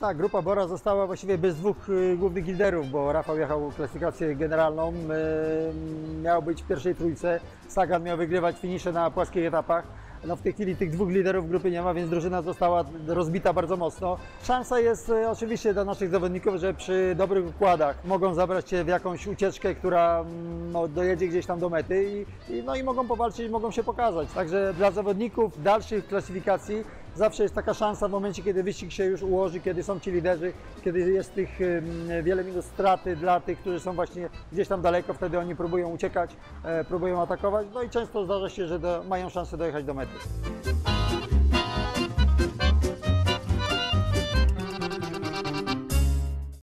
Grupa Bora została właściwie bez dwóch y, głównych liderów, bo Rafał jechał klasyfikację generalną, y, miał być w pierwszej trójce, Sagan miał wygrywać finisze na płaskich etapach. No w tej chwili tych dwóch liderów w grupie nie ma, więc drużyna została rozbita bardzo mocno. Szansa jest y, oczywiście dla naszych zawodników, że przy dobrych układach mogą zabrać się w jakąś ucieczkę, która mm, no, dojedzie gdzieś tam do mety i, i, no, i mogą powalczyć, mogą się pokazać. Także dla zawodników dalszych klasyfikacji zawsze jest taka szansa w momencie, kiedy wyścig się już ułoży, kiedy są ci liderzy, kiedy jest tych wiele minut straty dla tych, którzy są właśnie gdzieś tam daleko, wtedy oni próbują uciekać, e, próbują atakować, no i często zdarza się, że do, mają szansę dojechać do mety.